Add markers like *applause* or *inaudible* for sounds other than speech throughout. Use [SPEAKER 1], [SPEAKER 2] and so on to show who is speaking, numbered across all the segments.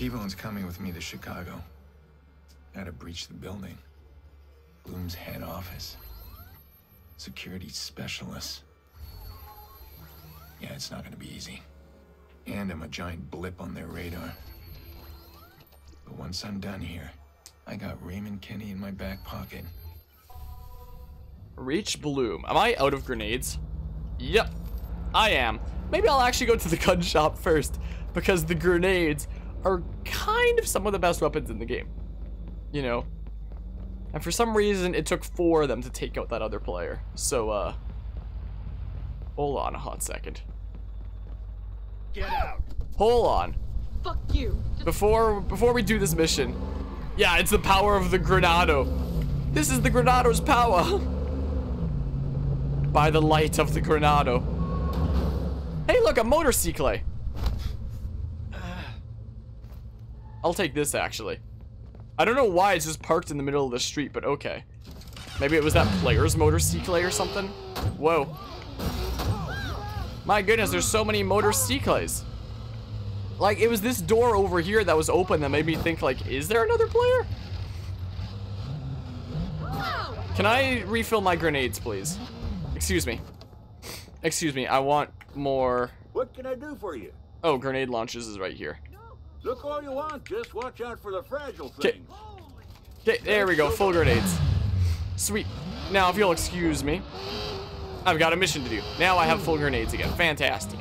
[SPEAKER 1] T-Bone's coming with me to Chicago. Gotta breach the building. Blume's head office. Security specialist. Yeah, it's not gonna be easy. And I'm a giant blip on their radar. But once I'm done here, I got Raymond Kenney in my back pocket.
[SPEAKER 2] Reach Bloom. Am I out of grenades? Yep, I am. Maybe I'll actually go to the gun shop first, because the grenades are kind of some of the best weapons in the game. You know? And for some reason, it took four of them to take out that other player. So, uh... Hold on a hot second.
[SPEAKER 3] Get out.
[SPEAKER 2] Hold on.
[SPEAKER 4] Fuck you.
[SPEAKER 2] Before before we do this mission. Yeah, it's the power of the Granado. This is the Granado's power. By the light of the Granado. Hey, look, a motorcycle. I'll take this, actually. I don't know why it's just parked in the middle of the street, but okay. Maybe it was that player's motor motorcycle or something? Whoa. My goodness, there's so many motor motorcycles. Like, it was this door over here that was open that made me think, like, is there another player? Can I refill my grenades, please? Excuse me. Excuse me, I want more...
[SPEAKER 3] What can I do for you?
[SPEAKER 2] Oh, grenade launches is right here.
[SPEAKER 3] Look all you want, just watch out for the fragile things.
[SPEAKER 2] Okay, there we go, full grenades. Sweet. Now, if you'll excuse me, I've got a mission to do. Now I have full grenades again. Fantastic.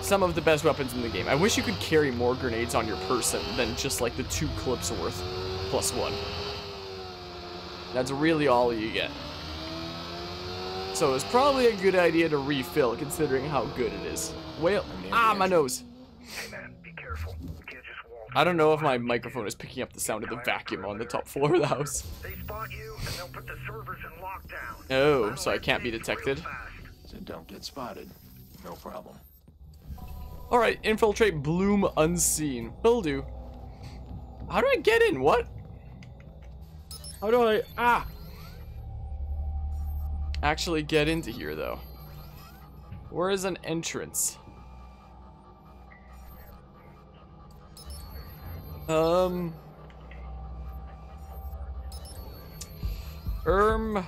[SPEAKER 2] Some of the best weapons in the game. I wish you could carry more grenades on your person than just like the two clips worth plus one. That's really all you get. So it's probably a good idea to refill considering how good it is. Well, ah, my nose.
[SPEAKER 5] Hey man, be careful. You can't just walk.
[SPEAKER 2] I don't know if my microphone is picking up the sound of the vacuum on the top floor of the house.
[SPEAKER 5] They spot you and they'll put the servers in lockdown.
[SPEAKER 2] Oh, so I can't be detected.
[SPEAKER 1] So don't get spotted. No problem.
[SPEAKER 2] Alright, infiltrate Blume unseen. Will do. How do I get in? What? How do I... Ah! Actually get into here, though. Where is an entrance? Um... Erm...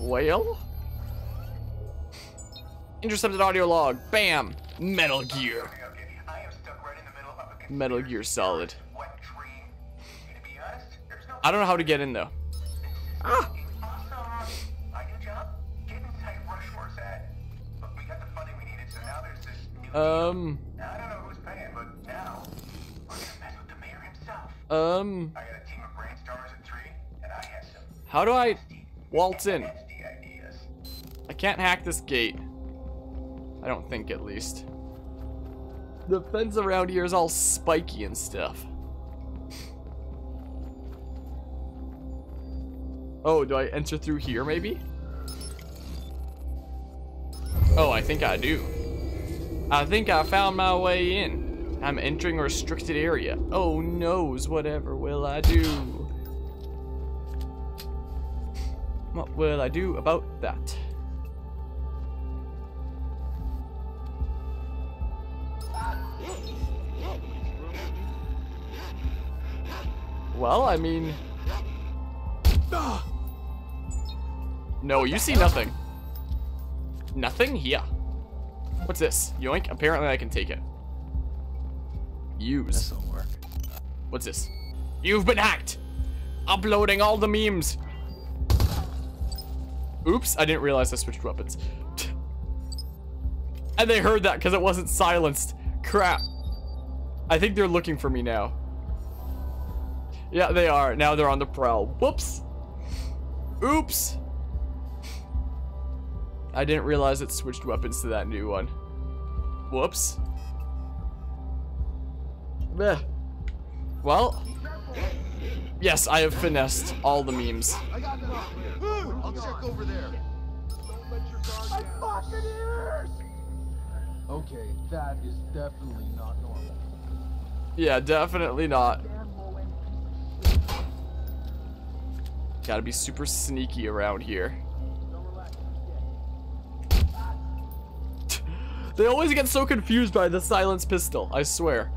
[SPEAKER 2] Whale? Intercepted audio log. Bam! Metal Gear. Metal Gear Solid. I don't know how to get in though. Ah!
[SPEAKER 6] awesome.
[SPEAKER 2] Um.
[SPEAKER 6] I got a team of brainstormers at three, and I have some
[SPEAKER 2] How do I waltz in? I can't hack this gate. I don't think, at least. The fence around here is all spiky and stuff. Oh, do I enter through here, maybe? Oh, I think I do. I think I found my way in. I'm entering a restricted area. Oh, noes, whatever will I do? What will I do about that? Well, I mean... No, you see nothing. Nothing here. What's this? Yoink? Apparently I can take it. Use.
[SPEAKER 1] This'll work.
[SPEAKER 2] What's this? You've been hacked! Uploading all the memes! Oops, I didn't realize I switched weapons. and they heard that because it wasn't silenced. Crap. I think they're looking for me now. Yeah, they are. Now they're on the prowl. Whoops. Oops. I didn't realize it switched weapons to that new one. Whoops. Bleh. Well, yes, I have finessed all the memes.
[SPEAKER 7] I'll check over there.
[SPEAKER 8] Okay, that is definitely not normal.
[SPEAKER 2] Yeah, definitely not. Gotta be super sneaky around here. *laughs* They always get so confused by the silence pistol, I swear.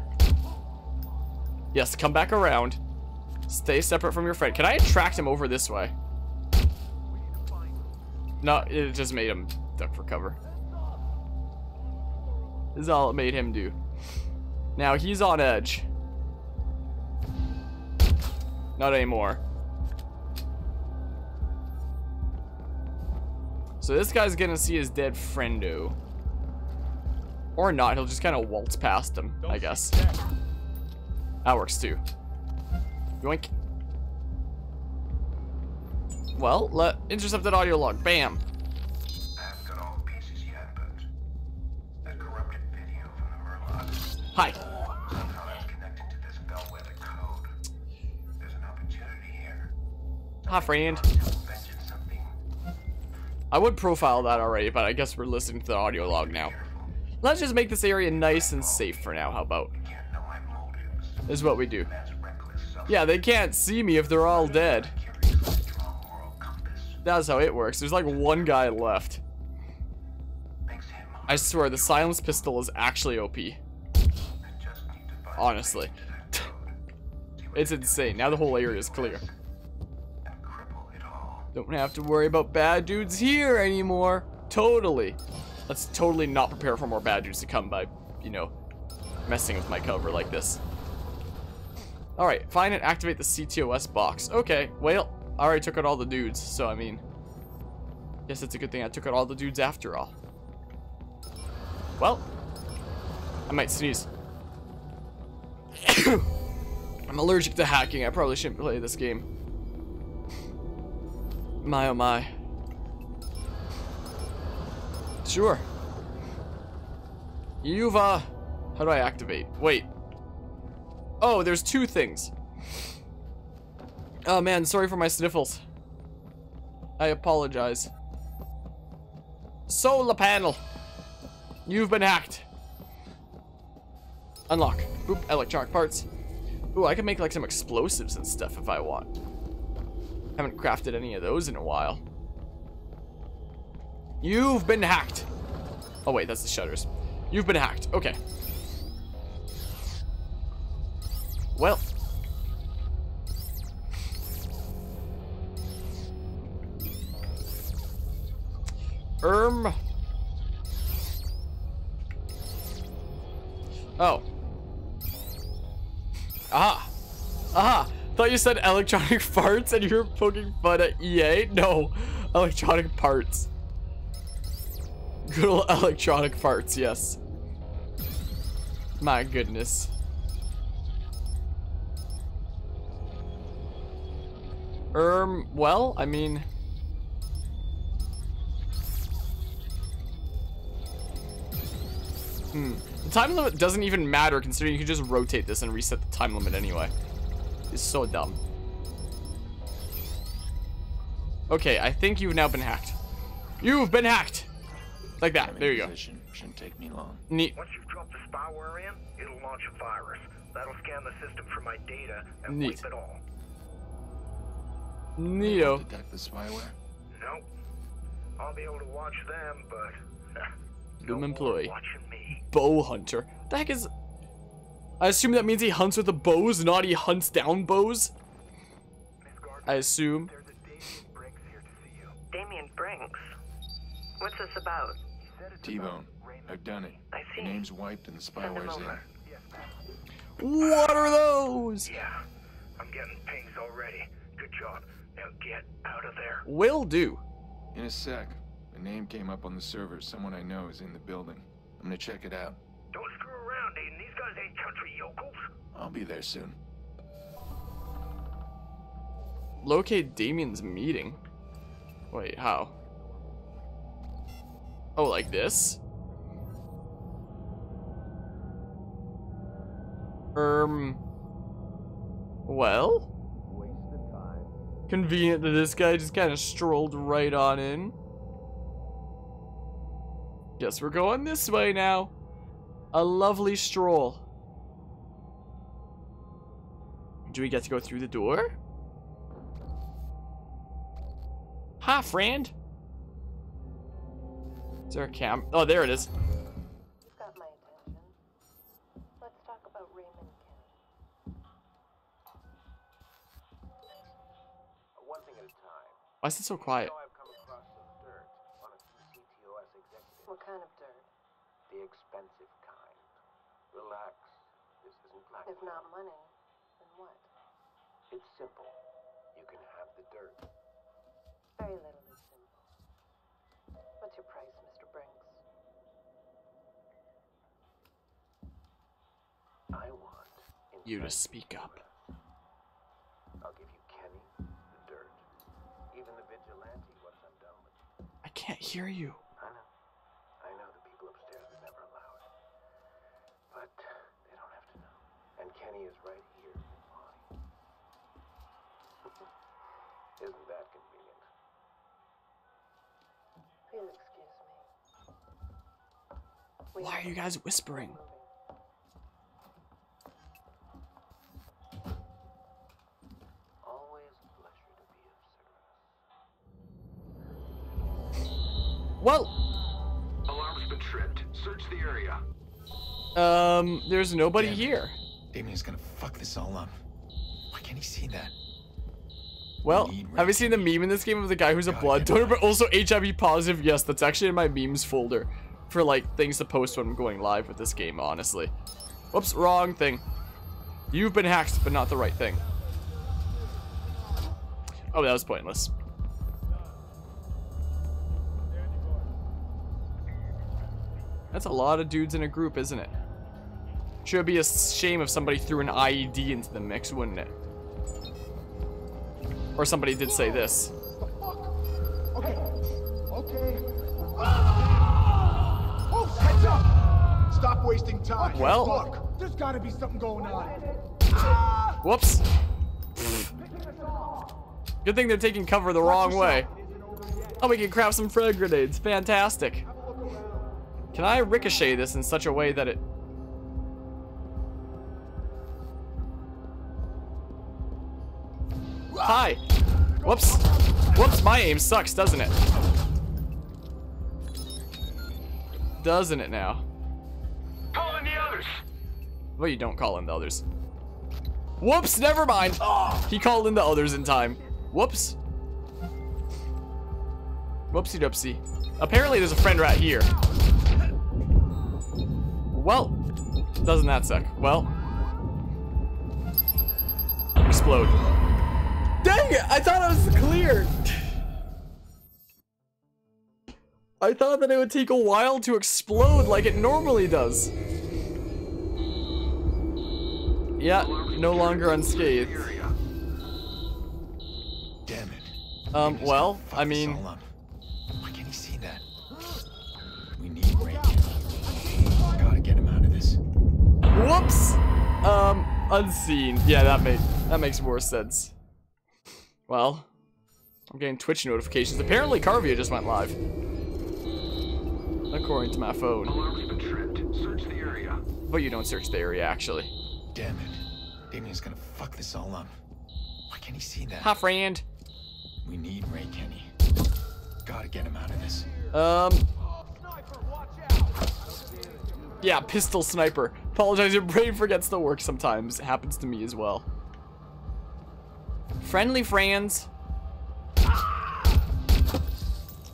[SPEAKER 2] Yes, come back around. Stay separate from your friend. Can I attract him over this way? No, it just made him duck for cover. This is all it made him do. Now he's on edge. Not anymore. So this guy's gonna see his dead friendo. Or not, he'll just kind of waltz past him, I guess. That works too. Yoink. Well, let intercepted audio log. Bam.
[SPEAKER 6] I haven't got all the pieces yet, but a corrupted video from the Merlaut.
[SPEAKER 2] Hi.
[SPEAKER 6] Somehow that's connected to this bellwether code. There's an opportunity here.
[SPEAKER 2] Hi, friend. I would profile that already, but I guess we're listening to the audio log now. Let's just make this area nice and safe for now. How about? Is what we do.
[SPEAKER 6] That's reckless self
[SPEAKER 2] Yeah, they can't see me if they're all dead.
[SPEAKER 6] curiously strong moral compass.
[SPEAKER 2] That's how it works. There's like one guy left. I swear, the silence pistol is actually OP.
[SPEAKER 6] I just need to find
[SPEAKER 2] Honestly. It's insane. Now the whole area is clear.
[SPEAKER 6] and cripple it all.
[SPEAKER 2] Don't have to worry about bad dudes here anymore. Totally. Let's totally not prepare for more bad dudes to come by, you know, messing with my cover like this. Alright, find and activate the CTOS box. Okay, well, I already took out all the dudes, so I mean, guess it's a good thing I took out all the dudes after all. Well, I might sneeze. *coughs* I'm allergic to hacking. I probably shouldn't play this game. My oh my. Sure. You've, uh, how do I activate? Wait. Oh, there's two things. Oh man, sorry for my sniffles. I apologize. Solar panel. You've been hacked. Unlock. Boop, electronic parts. Ooh, I can make like some explosives and stuff if I want. Haven't crafted any of those in a while. You've been hacked. Oh wait, that's the shutters. You've been hacked. Okay. Well. Erm. Oh. Ah. Aha. Thought you said electronic *laughs* farts and you were poking fun at EA. No. Electronic parts. Good old electronic farts, yes. My goodness. Um, well, I mean... Hmm. The time limit doesn't even matter considering you can just rotate this and reset the time limit anyway. It's so dumb. Okay, I think you've now been hacked. You've been hacked! Like that. There you go.
[SPEAKER 1] position. Shouldn't take me long.
[SPEAKER 2] Neat.
[SPEAKER 5] Once you've dropped the spyware in, it'll launch a virus. That'll scan the system for my data and
[SPEAKER 2] Neat.
[SPEAKER 5] wipe it all.
[SPEAKER 2] Neato.
[SPEAKER 1] Detect the spyware.
[SPEAKER 5] Nope. I'll be able to watch them, but *laughs* no
[SPEAKER 2] Good
[SPEAKER 5] more
[SPEAKER 2] employee.
[SPEAKER 5] watching me.
[SPEAKER 2] Bow hunter. The heck is... I assume that means he hunts with the bows, not he hunts down bows.
[SPEAKER 5] Gardner,
[SPEAKER 2] I assume.
[SPEAKER 5] there's a Damien Briggs here to see you.
[SPEAKER 4] Damien Brenks. What's this about?
[SPEAKER 5] He said it's
[SPEAKER 1] T-Bone. I've done it.
[SPEAKER 4] I see.
[SPEAKER 1] Your name's wiped and the spyware's in.
[SPEAKER 4] over.
[SPEAKER 5] Yes, ma'am.
[SPEAKER 2] What are those?
[SPEAKER 5] Yeah, I'm getting pings already. Good job. Now get out of there.
[SPEAKER 2] Will do.
[SPEAKER 1] In a sec. A name came up on the server. Someone I know is in the building. I'm gonna check it out.
[SPEAKER 5] Don't screw around, Aiden. These guys ain't country yokels.
[SPEAKER 1] I'll be there soon.
[SPEAKER 2] Locate Damien's meeting. Wait, how? Oh, like this? Um. Well? Convenient that this guy just kind of strolled right on in. Guess we're going this way now. A lovely stroll. Do we get to go through the door? Hi, friend. Is there a cam? Oh, there it is. Why is it so quiet?
[SPEAKER 8] So I've come across some dirt on a few CTOS executives.
[SPEAKER 4] What kind of dirt?
[SPEAKER 8] The expensive kind. Relax. This isn't black.
[SPEAKER 4] If not money, then what?
[SPEAKER 8] It's simple. You can have the dirt.
[SPEAKER 4] Very little is simple. What's your price, Mr. Brenks?
[SPEAKER 8] I want
[SPEAKER 2] You to speak up.
[SPEAKER 8] I'll give you Kenney, the dirt, even the vigilante once I'm done with you.
[SPEAKER 2] I can't hear you.
[SPEAKER 8] I know. I know the people upstairs would never allow it. But they don't have to know. And Kenney is right here in Bonnie. *laughs* Isn't that convenient?
[SPEAKER 4] Please excuse me. We
[SPEAKER 2] Why are you guys whispering? Well,
[SPEAKER 6] Alarm's been tripped. Search the area.
[SPEAKER 2] um, there's nobody
[SPEAKER 1] Damn it.
[SPEAKER 2] here.
[SPEAKER 1] Damien's gonna fuck this all up. Why can't he see that?
[SPEAKER 2] Well,
[SPEAKER 1] need
[SPEAKER 2] have you seen the meme in this game of the guy who's a
[SPEAKER 1] Gotta
[SPEAKER 2] blood donor but also HIV positive? Yes, that's actually in my memes folder for like things to post when I'm going live with this game, honestly. Whoops, wrong thing. You've been hacked, but not the right thing. Oh, that was pointless. That's a lot of dudes in a group, isn't it? Should be a shame if somebody threw an IED into the mix, wouldn't it? Or somebody did say this.
[SPEAKER 7] Okay. Okay. Ah! Oh, heads up! Stop wasting time.
[SPEAKER 2] Well-
[SPEAKER 7] look, there's got to be something going on. Ah!
[SPEAKER 2] Whoops. Good thing they're taking cover the wrong way. Oh, we can craft some frag grenades. Fantastic. Can I ricochet this in such a way that it... Hi. Whoops. Whoops, my aim sucks, doesn't it? Doesn't it now?
[SPEAKER 6] Call in the others.
[SPEAKER 2] Well, you don't call in the others. Whoops, never mind. He called in the others in time. Whoops. Whoopsie doopsie. Apparently there's a friend right here. Well, doesn't that suck? Well. Explode. Dang it, I thought I was clear. I thought that it would take a while to explode like it normally does. Yeah, no longer unscathed.
[SPEAKER 1] Damn it.
[SPEAKER 2] Um, well,
[SPEAKER 1] gonna fuck
[SPEAKER 2] I
[SPEAKER 1] this
[SPEAKER 2] mean, whoops. Um, unseen. Yeah, that make that makes more sense. Well, I'm getting Twitch notifications. Apparently, Carvia just went live. According to my phone.
[SPEAKER 6] Alarm's been tripped. Search the area.
[SPEAKER 2] But you don't search the area, actually.
[SPEAKER 1] Damn it. Damien's gonna fuck this all up. Why can't he see that?
[SPEAKER 2] Hi, friend.
[SPEAKER 1] We need Ray Kenney. Gotta get him out of this.
[SPEAKER 2] Um. Yeah, pistol sniper. Apologize, your brain forgets to work sometimes. It happens to me as well. Friendly friends.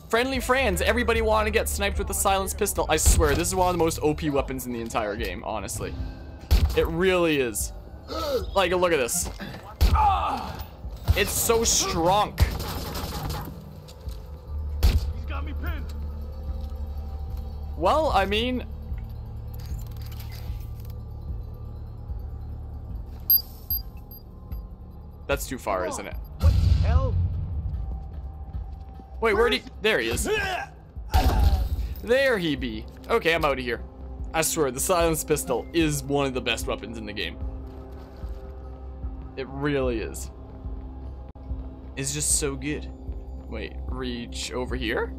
[SPEAKER 2] Friendly friends. Everybody want to get sniped with a silenced pistol. I swear, this is one of the most OP weapons in the entire game, honestly. It really is. Like, look at this. It's so strong.
[SPEAKER 7] He's got me pinned.
[SPEAKER 2] Well, I mean... That's too far, isn't it?
[SPEAKER 7] What the hell?
[SPEAKER 2] Wait, where'd he... There he is. There he be. Okay, I'm out of here. I swear, the silence pistol is one of the best weapons in the game. It really is. It's just so good. Wait, reach over here?